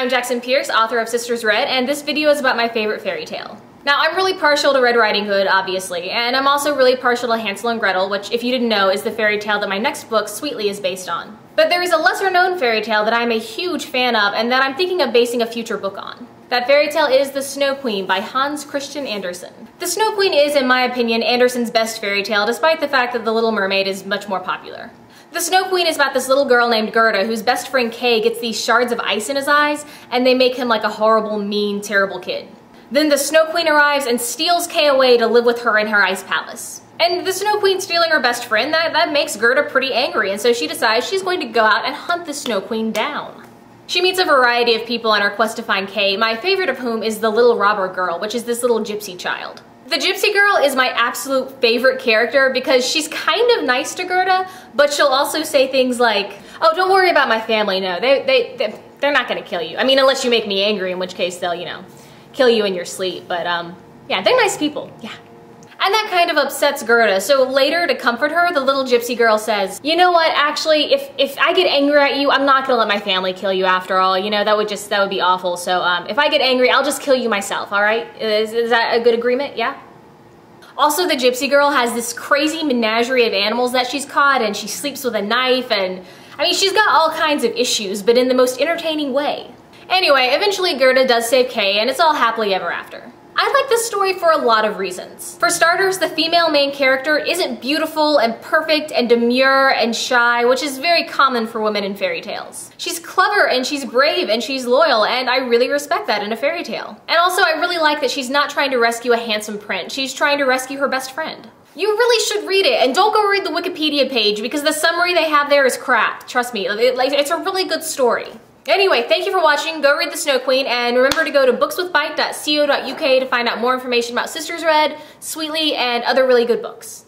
I'm Jackson Pearce, author of Sisters Red, and this video is about my favorite fairy tale. Now, I'm really partial to Red Riding Hood, obviously, and I'm also really partial to Hansel and Gretel, which, if you didn't know, is the fairy tale that my next book, Sweetly, is based on. But there is a lesser known fairy tale that I'm a huge fan of and that I'm thinking of basing a future book on. That fairy tale is The Snow Queen by Hans Christian Andersen. The Snow Queen is, in my opinion, Andersen's best fairy tale, despite the fact that The Little Mermaid is much more popular. The Snow Queen is about this little girl named Gerda whose best friend Kay gets these shards of ice in his eyes and they make him like a horrible, mean, terrible kid. Then the Snow Queen arrives and steals Kay away to live with her in her ice palace. And the Snow Queen stealing her best friend, that, that makes Gerda pretty angry and so she decides she's going to go out and hunt the Snow Queen down. She meets a variety of people on her quest to find Kay, my favorite of whom is the Little Robber Girl, which is this little gypsy child. The Gypsy Girl is my absolute favorite character because she's kind of nice to Gerda, but she'll also say things like, oh, don't worry about my family, no, they, they, they, they're not gonna kill you. I mean, unless you make me angry, in which case they'll, you know, kill you in your sleep, but um, yeah, they're nice people, yeah. And that kind of upsets Gerda, so later to comfort her, the little gypsy girl says, you know what, actually, if, if I get angry at you, I'm not gonna let my family kill you after all, you know, that would just, that would be awful, so um, if I get angry, I'll just kill you myself, all right? Is, is that a good agreement, yeah? Also, the gypsy girl has this crazy menagerie of animals that she's caught and she sleeps with a knife and, I mean, she's got all kinds of issues, but in the most entertaining way. Anyway, eventually Gerda does save Kay and it's all happily ever after. I like this story for a lot of reasons. For starters, the female main character isn't beautiful and perfect and demure and shy, which is very common for women in fairy tales. She's clever and she's brave and she's loyal, and I really respect that in a fairy tale. And also, I really like that she's not trying to rescue a handsome prince, she's trying to rescue her best friend. You really should read it, and don't go read the Wikipedia page because the summary they have there is crap. Trust me, it, like, it's a really good story. Anyway, thank you for watching. Go read The Snow Queen and remember to go to bookswithbite.co.uk to find out more information about Sisters Red, Sweetly, and other really good books.